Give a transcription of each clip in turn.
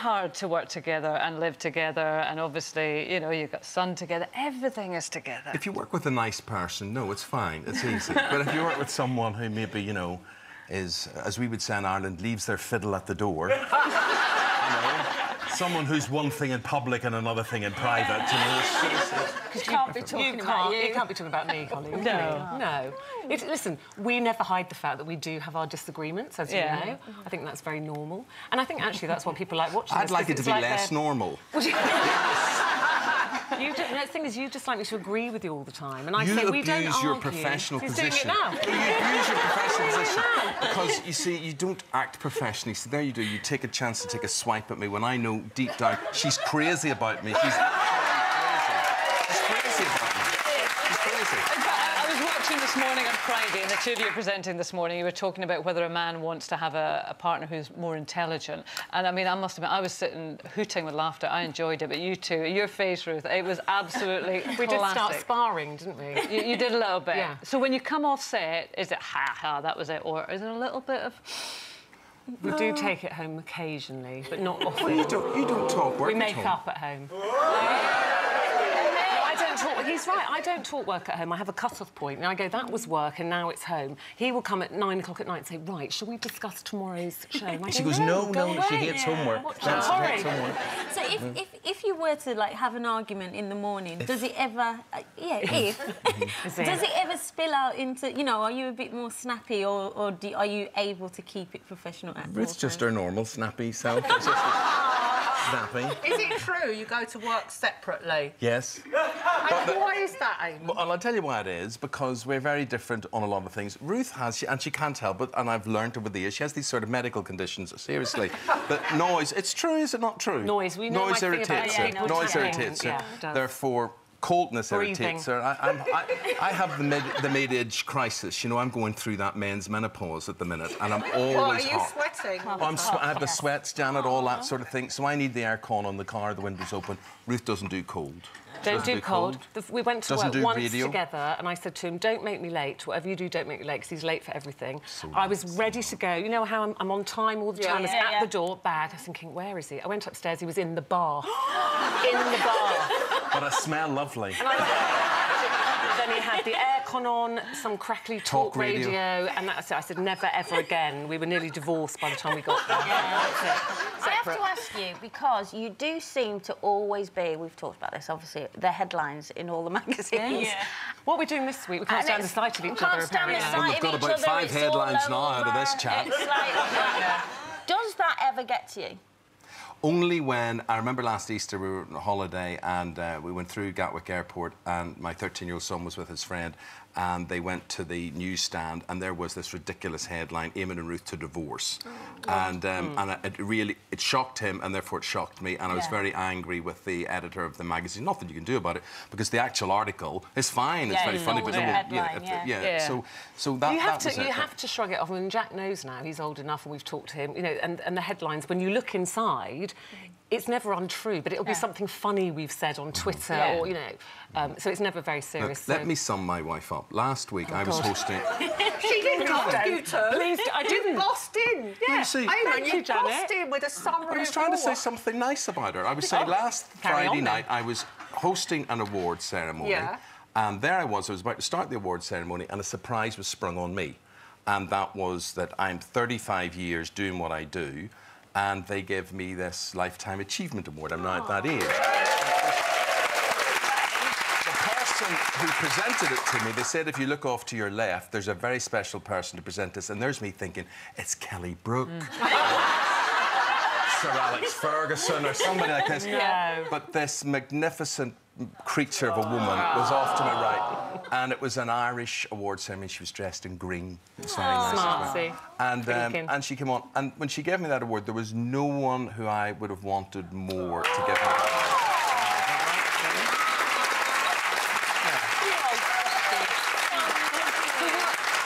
hard to work together and live together? And obviously, you know, you've got son together. Everything is together. If you work with a nice person, no, it's fine. It's easy. but if you work with someone who maybe, you know, is, as we would say in Ireland, leaves their fiddle at the door. you know, someone who's one thing in public and another thing in private. You know, it's, it's, Because you can't be talking you about can't, you. you can't be talking about me, Colin. can No. you? No. It, listen, we never hide the fact that we do have our disagreements, as Yeah. you know. I think that's very normal. And I think actually that's what people like watching I'd this, like it 'cause to be it's less they're- normal. You do, no, the thing is, you just like me to agree with you all the time. And I you say, we don't your argue. professional He's position. doing it now. You abuse your professional position because you see, you don't act professionally. So there you do. You take a chance to take a swipe at me when I know deep down she's crazy about me. She's crazy about me. She's crazy. In fact, I was watching this morning on Friday, and the two of you were presenting this morning. You were talking about whether a man wants to have a, a partner who's more intelligent. And I mean, I must admit, I was sitting hooting with laughter. I enjoyed it, but you two, your face, Ruth, it was absolutely We did start sparring, didn't we? You, you did a little bit. Yeah. So when you come off set, is it ha ha, that was it, or is it a little bit of We do take it home occasionally, but not often. Well, you don't. You don't talk work We make home. up at home. No, I don't talk. He's right. I don't talk work at home. I have a cut-off point. And I go, that was work, and now it's home. He will come at nine o'clock at night and say, right, shall we discuss tomorrow's show? And I She go, goes, no, go no, she away." hates homework. That's- she hates homework. So if, if, if you were to like have an argument in the morning, does it ever? Uh, yeah, if does it ever spill out into? You know, are you a bit more snappy, or, or do, are you able to keep it professional at all Ruth's just times? her normal snappy self. It's just snappy. Is it true you go to work separately? Yes. And why is that, Amy? Well, I'll tell you why it is, because we're very different on a lot of things. Ruth has, she- and she can't help it, and I've learned over the years, she has these sort of medical conditions, seriously. that noise, it's true, is it not true? Noise, we know Noise my thing about irritates her. Yeah, Noise irritates her. Yeah. Therefore, coldness Breathing. irritates her. I, I'm, I, I have the, mid, the mid-age crisis. You know, I'm going through that men's menopause at the minute, and I'm always What, are you hot. Sweating? Oh, I'm swe- I have the sweats, Janet, all that sort of thing. So I need the aircon on the car, the windows open. Ruth doesn't do cold. Don't Doesn't do cold. The- We went to Doesn't work once radio. together, and I said to him, "Don't make me late. Whatever you do, don't make me late, because he's late for everything." I was ready to go. You know how I'm, I'm on time all the Yeah. time. I was Yeah, at yeah. the door, bag. I was thinking, "Where is he?" I went upstairs. He was in the bar. in the bar. But I smell lovely. And I, then he had the aircon on, some crackly talk, Talk radio. radio. and that's it. I said, "Never ever again." We were nearly divorced by the time we got there. That's it. I have to ask you because you do seem to always be. We've talked about this, obviously, the headlines in all the magazines. Yeah. What we're doing this week, we can't And stand the it's- sight of each can't other, stand the apparently. sight Well, we've got about five headlines now out of this chat. It's like, does that ever get to you? Only when I remember last Easter we were on a holiday and uh, we went through Gatwick Airport and my 13-year-old son was with his friend and they went to the newsstand and there was this ridiculous headline: Eamonn and Ruth to divorce. and um, and it really it shocked him and therefore it shocked me and I was Yeah. very angry with the editor of the magazine. Nothing you can do about it because the actual article is fine. it's Yeah, very funny, but a no, headline, the- yeah. yeah. Yeah. So so that you have that was to it. you have to shrug it off. I mean, Jack knows now; he's old enough, and we've talked to him. You know, and, and the headlines. When you look inside, it's never untrue, but it'll be Yeah. something funny we've said on Twitter, Yeah. or you know. Um, so it's never very Look, serious. let me sum my wife up. Last week I was God. hosting. She didn't ask you to. Please, I didn't. bossed in. you Yeah. see- Eamonn, Thank you, you, Janet. bossed in with a summary I was of trying to say something nice about her. I was saying last Friday on then. night I was hosting an award ceremony. Yeah. And there I was, I was about to start the award ceremony, and a surprise was sprung on me. And that was that I'm 35 years doing what I do, and they gave me this Lifetime Achievement Award. I'm now at that age. The person who presented it to me, they said if you look off to your left, there's a very special person to present this, and there's me thinking, it's Kelly Brook. Sir Alex Ferguson or somebody like this. No. But this magnificent creature of a woman was off to my right. And it was an Irish award ceremony. She was dressed in green. It was very nice. as well. Smarty. And, um, and she came on. And when she gave me that award, there was no one who I would have wanted more to give me that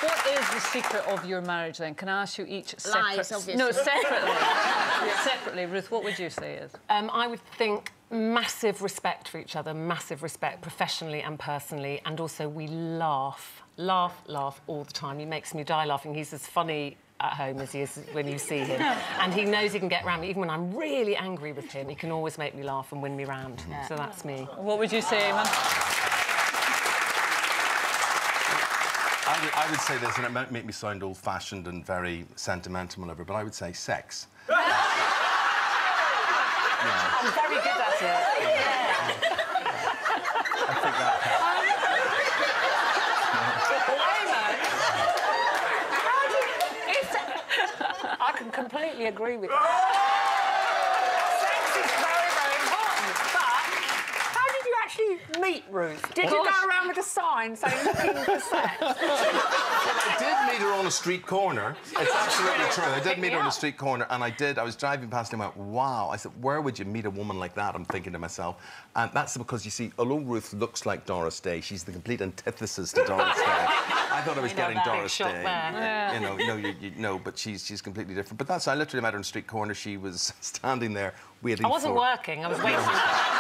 What is the secret of your marriage then? Can I ask you each separate? Lies, obviously. No, separately. separately, Ruth. What would you say is? Um, I would think massive respect for each other, massive respect professionally and personally, and also we laugh, laugh, laugh all the time. He makes me die laughing. He's as funny at home as he is when you see him. and he knows he can get round me. Even when I'm really angry with him, he can always make me laugh and win me round. So that's me. What would you say, Eamonn? I would, I would say this, and it might make me sound old-fashioned and very sentimental, and whatever, but I would say sex. I'm very good at it. I think that I can completely agree with that. Sex is very, very important. But how did you actually meet Ruth? Did you go around with a sign saying looking for sex? I did meet her on a street corner. It's absolutely true. I did meet her on a street corner, and I did. I was driving past and I went, "Wow!" I said, "Where would you meet a woman like that?" I'm thinking to myself, and that's because you see, although Ruth looks like Doris Day, she's the complete antithesis to Doris Day. I thought I was getting that. Doris Day. there. You know, no, you, you, no, but she's she's completely different. But that's I literally met her on a street corner. She was standing there waiting. I wasn't for... working. I was waiting.